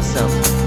awesome.